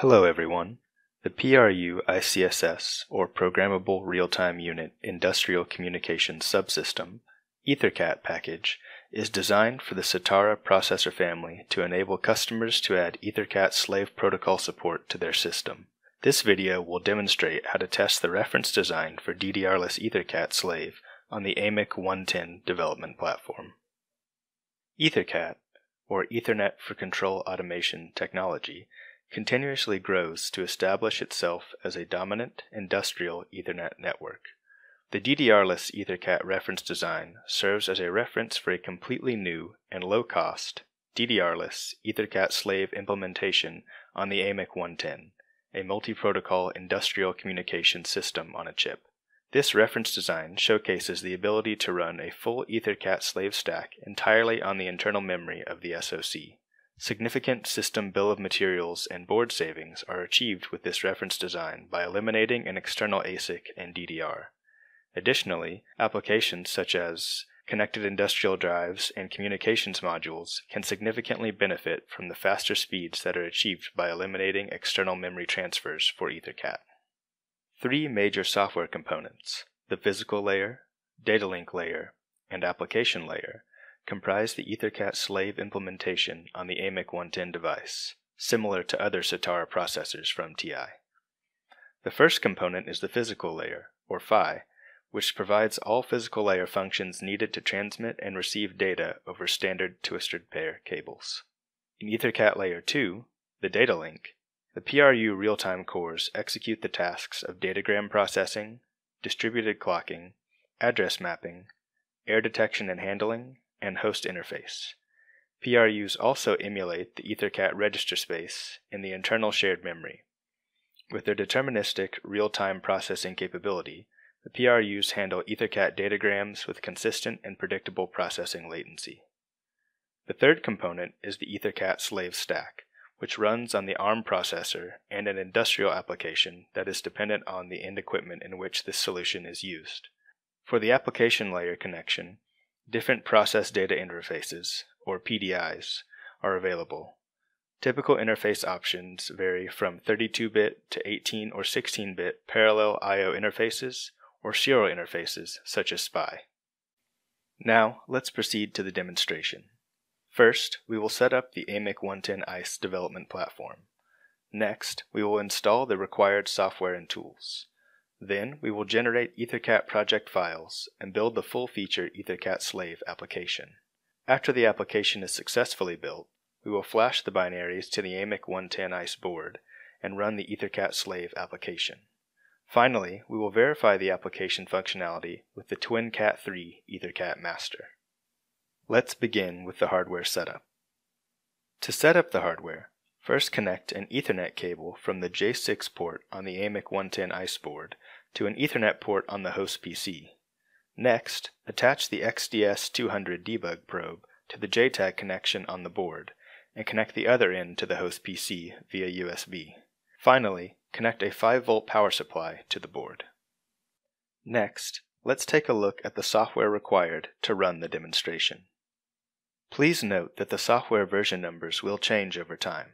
Hello everyone. The PRU ICSS, or Programmable Real-Time Unit Industrial Communications Subsystem, EtherCAT package is designed for the Sitara processor family to enable customers to add EtherCAT slave protocol support to their system. This video will demonstrate how to test the reference design for DDR-less EtherCAT slave on the AMIC 110 development platform. EtherCAT, or Ethernet for Control Automation technology, continuously grows to establish itself as a dominant industrial Ethernet network. The DDR-less EtherCAT reference design serves as a reference for a completely new and low-cost DDR-less EtherCAT slave implementation on the AMIC 110, a multi-protocol industrial communication system on a chip. This reference design showcases the ability to run a full EtherCAT slave stack entirely on the internal memory of the SoC. Significant system bill of materials and board savings are achieved with this reference design by eliminating an external ASIC and DDR. Additionally, applications such as connected industrial drives and communications modules can significantly benefit from the faster speeds that are achieved by eliminating external memory transfers for EtherCAT. Three major software components, the physical layer, data link layer, and application layer, comprise the EtherCAT slave implementation on the AMIC 110 device, similar to other Sitara processors from TI. The first component is the physical layer, or PHY, which provides all physical layer functions needed to transmit and receive data over standard twisted pair cables. In EtherCAT Layer 2, the data link, the PRU real-time cores execute the tasks of datagram processing, distributed clocking, address mapping, error detection and handling, and host interface. PRUs also emulate the EtherCAT register space in the internal shared memory. With their deterministic real-time processing capability, the PRUs handle EtherCAT datagrams with consistent and predictable processing latency. The third component is the EtherCAT slave stack, which runs on the ARM processor and an industrial application that is dependent on the end equipment in which this solution is used. For the application layer connection, Different process data interfaces, or PDIs, are available. Typical interface options vary from 32-bit to 18 or 16-bit parallel I.O. interfaces or serial interfaces such as SPI. Now, let's proceed to the demonstration. First, we will set up the AMIC 110 ICE development platform. Next, we will install the required software and tools. Then we will generate EtherCAT project files and build the full-feature EtherCAT slave application. After the application is successfully built, we will flash the binaries to the AMIC 110 ICE board and run the EtherCAT slave application. Finally, we will verify the application functionality with the TwinCAT3 EtherCAT master. Let's begin with the hardware setup. To set up the hardware, first connect an Ethernet cable from the J6 port on the AMIC 110 ICE board to an Ethernet port on the host PC. Next, attach the XDS200 debug probe to the JTAG connection on the board and connect the other end to the host PC via USB. Finally, connect a 5V power supply to the board. Next, let's take a look at the software required to run the demonstration. Please note that the software version numbers will change over time.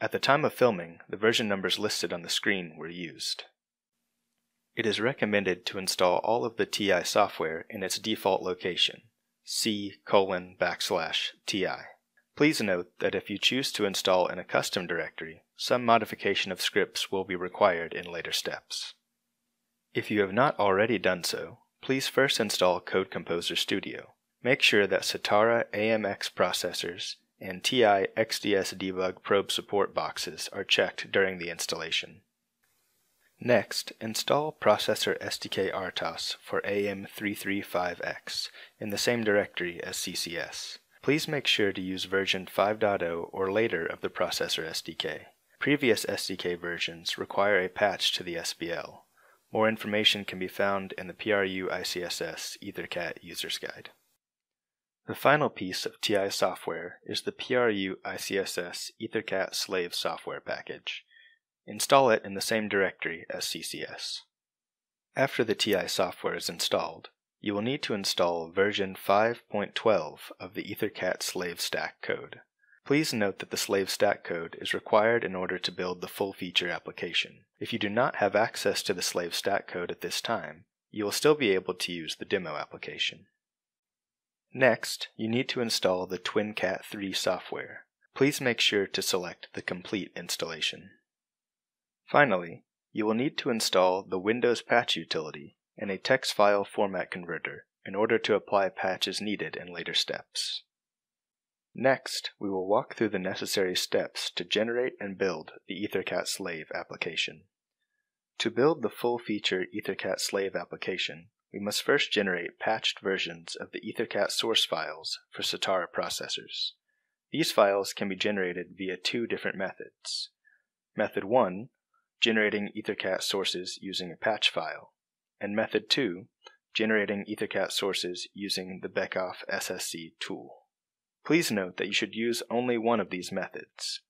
At the time of filming, the version numbers listed on the screen were used. It is recommended to install all of the TI software in its default location, c colon backslash ti. Please note that if you choose to install in a custom directory, some modification of scripts will be required in later steps. If you have not already done so, please first install Code Composer Studio. Make sure that Sitara AMX processors and TI XDS debug probe support boxes are checked during the installation. Next, install Processor SDK RTOS for AM335X in the same directory as CCS. Please make sure to use version 5.0 or later of the Processor SDK. Previous SDK versions require a patch to the SBL. More information can be found in the PRU ICSS EtherCAT User's Guide. The final piece of TI software is the PRU ICSS EtherCAT Slave software package. Install it in the same directory as CCS. After the TI software is installed, you will need to install version 5.12 of the EtherCAT slave stack code. Please note that the slave stack code is required in order to build the full feature application. If you do not have access to the slave stack code at this time, you will still be able to use the demo application. Next, you need to install the TwinCat 3 software. Please make sure to select the complete installation. Finally, you will need to install the Windows Patch utility and a text file format converter in order to apply patches needed in later steps. Next, we will walk through the necessary steps to generate and build the EtherCAT slave application. To build the full-feature EtherCAT slave application, we must first generate patched versions of the EtherCAT source files for Sitara processors. These files can be generated via two different methods. Method 1, generating EtherCAT sources using a patch file, and Method 2, generating EtherCAT sources using the Beckhoff SSC tool. Please note that you should use only one of these methods,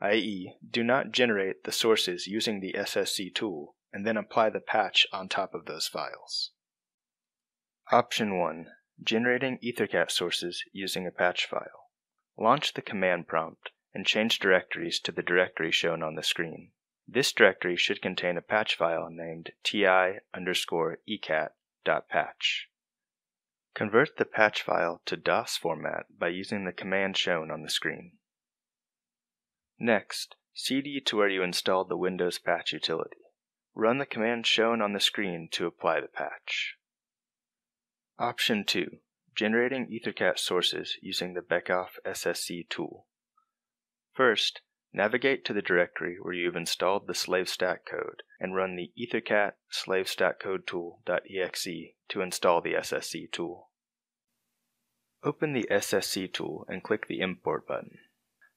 i.e., do not generate the sources using the SSC tool and then apply the patch on top of those files. Option 1. Generating EtherCAT sources using a patch file. Launch the command prompt and change directories to the directory shown on the screen. This directory should contain a patch file named ti underscore ecat.patch. Convert the patch file to DOS format by using the command shown on the screen. Next, cd to where you installed the Windows Patch utility. Run the command shown on the screen to apply the patch. Option 2. Generating EtherCAT sources using the Beckhoff SSC tool. First, navigate to the directory where you have installed the slave stack code and run the ethercat slave stack code tool.exe to install the SSC tool. Open the SSC tool and click the Import button.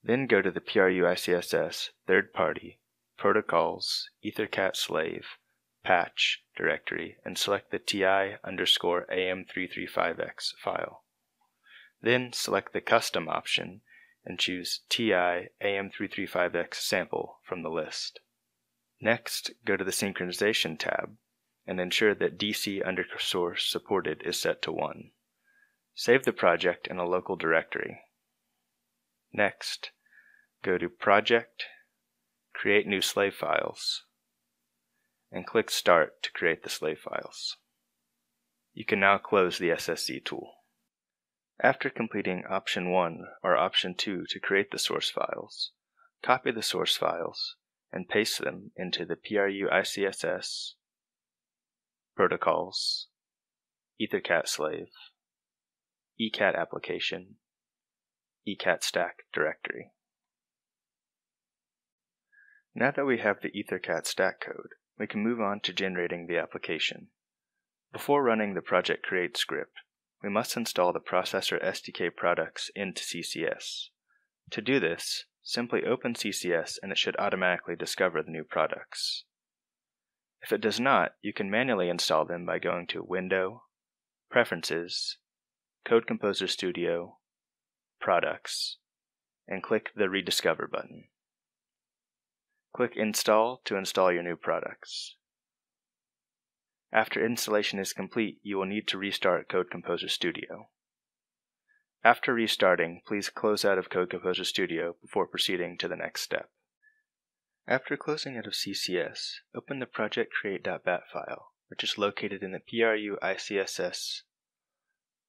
Then go to the PRU-ICSS Third Party, Protocols, EtherCAT Slave, Patch directory and select the TI underscore AM335X file. Then select the Custom option and choose TI AM335X sample from the list. Next, go to the Synchronization tab and ensure that DC underscore supported is set to 1. Save the project in a local directory. Next, go to Project, Create New Slave Files, and click Start to create the slave files. You can now close the SSC tool. After completing Option 1 or Option 2 to create the source files, copy the source files and paste them into the PRU ICSS, Protocols, EtherCAT Slave, ECAT Application, ECAT Stack directory. Now that we have the EtherCAT stack code, we can move on to generating the application. Before running the project create script, we must install the processor SDK products into CCS. To do this, simply open CCS and it should automatically discover the new products. If it does not, you can manually install them by going to Window, Preferences, Code Composer Studio, Products, and click the Rediscover button. Click Install to install your new products. After installation is complete, you will need to restart Code Composer Studio. After restarting, please close out of Code Composer Studio before proceeding to the next step. After closing out of CCS, open the project create.bat file, which is located in the PRU ICSS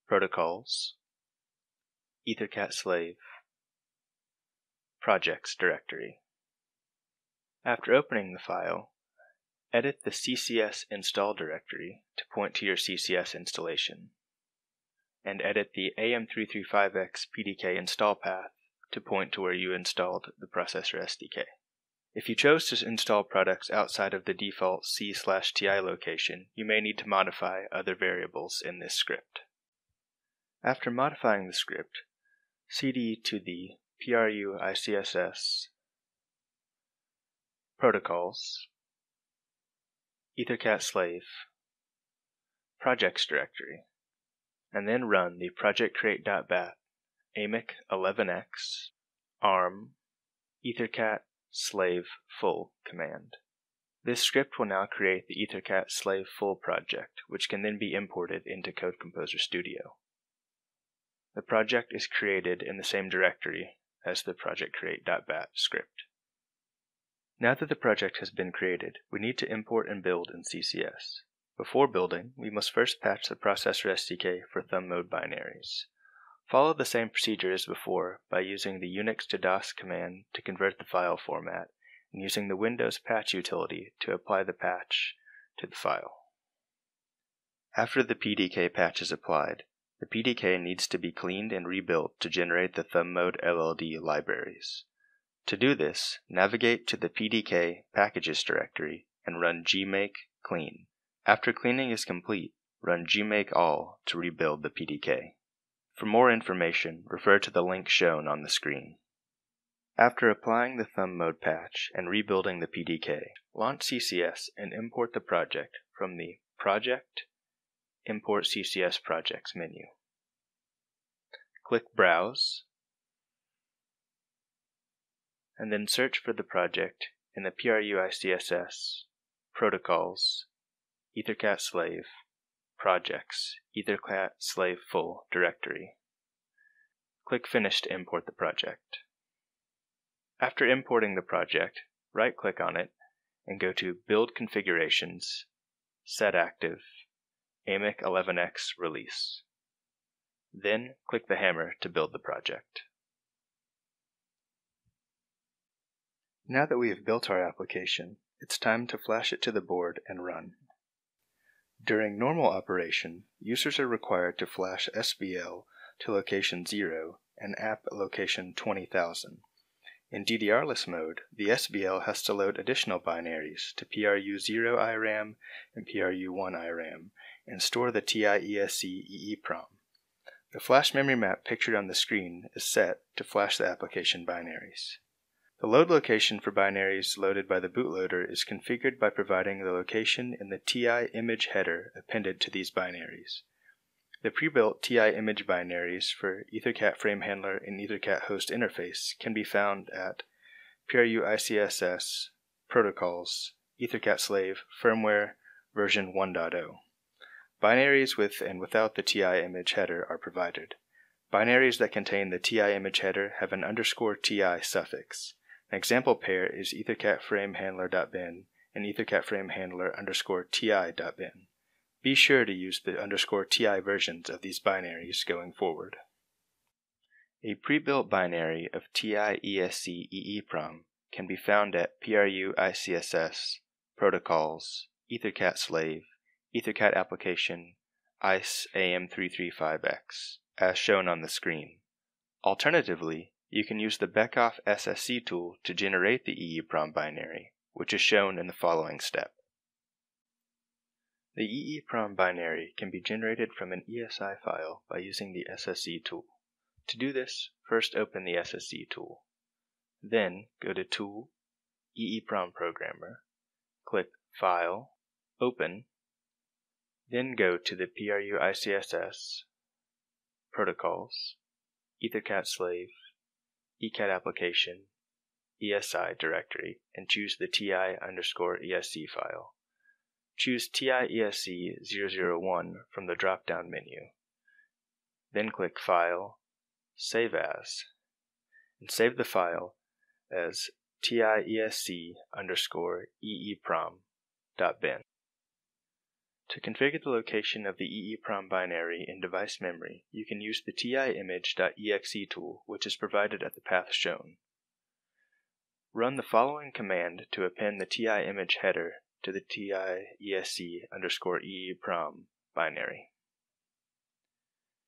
Protocols, EtherCAT Slave, Projects directory. After opening the file, Edit the CCS install directory to point to your CCS installation, and edit the AM335X PDK install path to point to where you installed the processor SDK. If you chose to install products outside of the default C/TI location, you may need to modify other variables in this script. After modifying the script, cd to the PRU ICSS protocols EtherCAT slave, projects directory, and then run the project create.bat AMIC 11x arm ethercat slave full command. This script will now create the EtherCAT slave full project, which can then be imported into Code Composer Studio. The project is created in the same directory as the project create.bat script. Now that the project has been created, we need to import and build in CCS. Before building, we must first patch the processor SDK for thumb mode binaries. Follow the same procedure as before by using the Unix to DOS command to convert the file format and using the Windows patch utility to apply the patch to the file. After the PDK patch is applied, the PDK needs to be cleaned and rebuilt to generate the thumb mode LLD libraries. To do this, navigate to the PDK packages directory and run gmake clean. After cleaning is complete, run gmake all to rebuild the PDK. For more information, refer to the link shown on the screen. After applying the thumb mode patch and rebuilding the PDK, launch CCS and import the project from the Project Import CCS Projects menu. Click Browse, and then search for the project in the PRU-ICSS Protocols ethercat slave, projects, ethercat slave full directory. Click Finish to import the project. After importing the project, right-click on it and go to Build Configurations, Set Active, AMIC 11x Release. Then click the hammer to build the project. Now that we have built our application, it's time to flash it to the board and run. During normal operation, users are required to flash SBL to location 0 and app location 20,000. In DDRless mode, the SBL has to load additional binaries to PRU0 IRAM and PRU1 IRAM and store the TIESC EEPROM. The flash memory map pictured on the screen is set to flash the application binaries. The load location for binaries loaded by the bootloader is configured by providing the location in the TI image header appended to these binaries. The pre-built TI image binaries for EtherCAT frame handler and EtherCAT host interface can be found at PRU ICSS protocols EtherCAT slave firmware version 1.0. Binaries with and without the TI image header are provided. Binaries that contain the TI image header have an underscore TI suffix. An example pair is ethercatframehandler.bin and ethercatframehandler underscore ti.bin. Be sure to use the underscore ti versions of these binaries going forward. A pre-built binary of TIESC EEPROM can be found at PRU ICSS, Protocols, EtherCAT Slave, EtherCAT Application, ICE AM335X, as shown on the screen. Alternatively, you can use the Beckhoff SSC tool to generate the EEPROM binary, which is shown in the following step. The EEPROM binary can be generated from an ESI file by using the SSC tool. To do this, first open the SSC tool. Then go to Tool, EEPROM Programmer, click File, Open, then go to the PRU ICSS, Protocols, EtherCAT Slave, ECAT application, ESI directory, and choose the TI underscore ESC file. Choose TIESC001 from the drop-down menu. Then click File, Save As, and save the file as TIESC underscore EEPROM.bin. To configure the location of the EEPROM binary in device memory, you can use the tiimage.exe tool, which is provided at the path shown. Run the following command to append the TI-image header to the TIESC underscore EEPROM binary.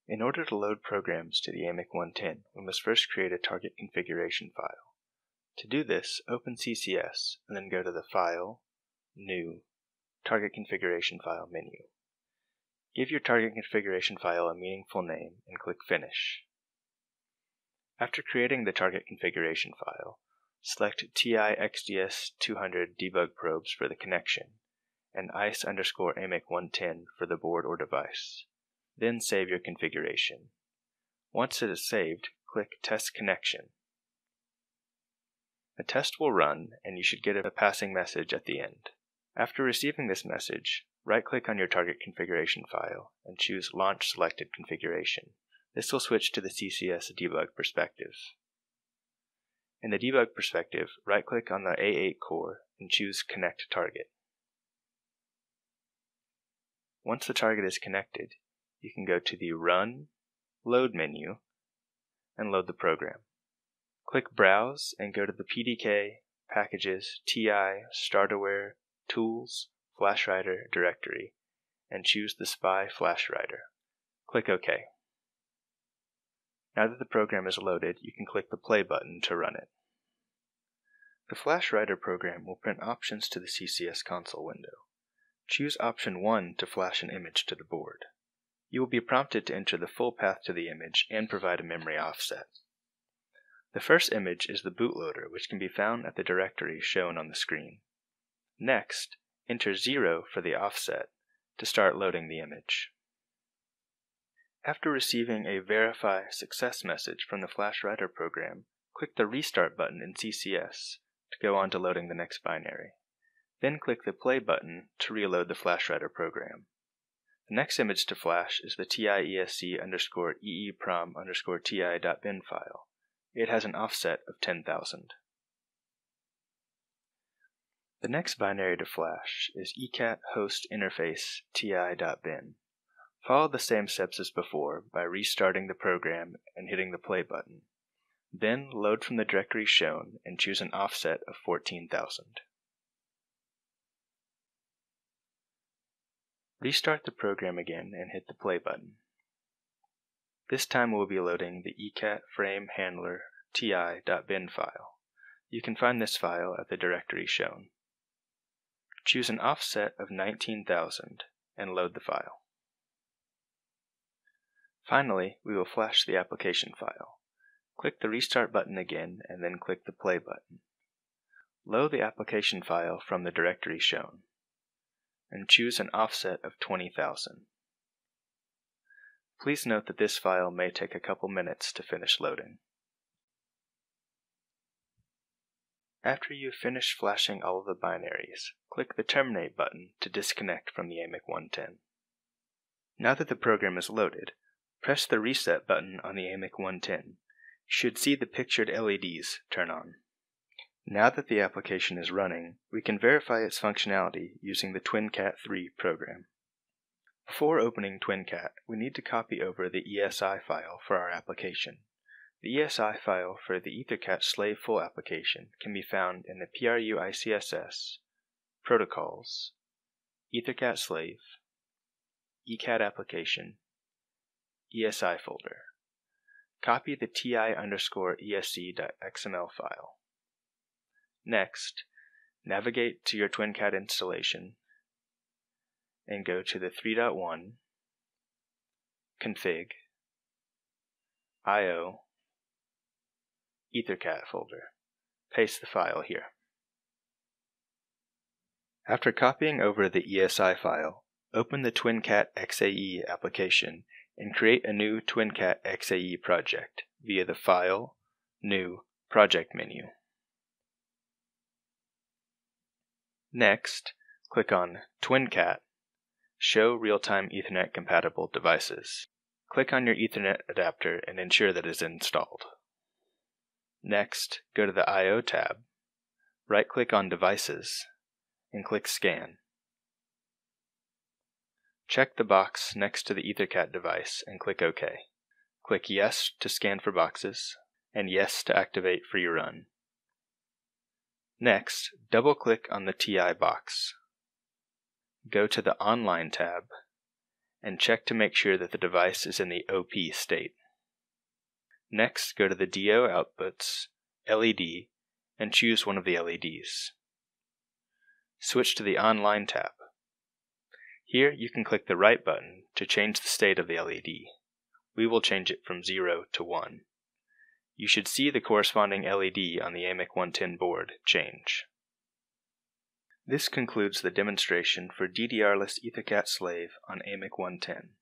In order to load programs to the AMIC 110, we must first create a target configuration file. To do this, open CCS and then go to the File, New, Target Configuration File menu. Give your target configuration file a meaningful name and click Finish. After creating the target configuration file, select TI XDS200 debug probes for the connection and ICE underscore AMIC 110 for the board or device. Then save your configuration. Once it is saved, click Test Connection. A test will run and you should get a passing message at the end. After receiving this message, right-click on your target configuration file and choose Launch Selected Configuration. This will switch to the CCS debug perspective. In the debug perspective, right-click on the A8 core and choose Connect Target. Once the target is connected, you can go to the Run, Load menu, and load the program. Click Browse and go to the PDK, Packages, TI, StarterWare, Tools, FlashWriter directory, and choose the SPI FlashWriter. Click OK. Now that the program is loaded, you can click the Play button to run it. The FlashWriter program will print options to the CCS console window. Choose option 1 to flash an image to the board. You will be prompted to enter the full path to the image and provide a memory offset. The first image is the bootloader, which can be found at the directory shown on the screen. Next, enter 0 for the offset to start loading the image. After receiving a Verify Success message from the FlashWriter program, click the Restart button in CCS to go on to loading the next binary. Then click the Play button to reload the FlashWriter program. The next image to flash is the tiesc underscore eeprom underscore ti.bin file. It has an offset of 10,000. The next binary to flash is ecat host interface ti.bin. Follow the same steps as before by restarting the program and hitting the play button. Then load from the directory shown and choose an offset of 14,000. Restart the program again and hit the play button. This time we'll be loading the ecat frame handler ti.bin file. You can find this file at the directory shown. Choose an offset of 19,000 and load the file. Finally, we will flash the application file. Click the Restart button again and then click the Play button. Load the application file from the directory shown and choose an offset of 20,000. Please note that this file may take a couple minutes to finish loading. After you've finished flashing all of the binaries, click the Terminate button to disconnect from the AMIC 110. Now that the program is loaded, press the Reset button on the AMIC 110. You should see the pictured LEDs turn on. Now that the application is running, we can verify its functionality using the TwinCat 3 program. Before opening TwinCat, we need to copy over the ESI file for our application. The ESI file for the EtherCAT slave full application can be found in the PRU ICSS, Protocols, EtherCAT slave, ECAT application, ESI folder. Copy the ti underscore esc.xml file. Next, navigate to your TwinCat installation and go to the 3.1 config IO EtherCAT folder. Paste the file here. After copying over the ESI file, open the TwinCat XAE application and create a new TwinCat XAE project via the File, New, Project menu. Next, click on TwinCat Show Real-Time Ethernet Compatible Devices. Click on your Ethernet adapter and ensure that it is installed. Next, go to the I.O. tab, right-click on Devices, and click Scan. Check the box next to the EtherCAT device and click OK. Click Yes to scan for boxes, and Yes to activate free run. Next, double-click on the TI box. Go to the Online tab and check to make sure that the device is in the OP state. Next, go to the DO outputs, LED, and choose one of the LEDs. Switch to the Online tab. Here you can click the right button to change the state of the LED. We will change it from 0 to 1 you should see the corresponding LED on the AMIC 110 board change. This concludes the demonstration for DDR-less EtherCAT slave on AMIC 110.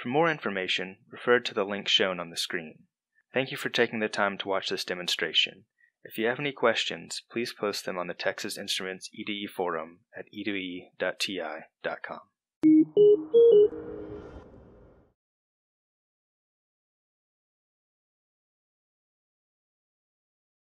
For more information, refer to the link shown on the screen. Thank you for taking the time to watch this demonstration. If you have any questions, please post them on the Texas Instruments E2E forum at e2e.ti.com.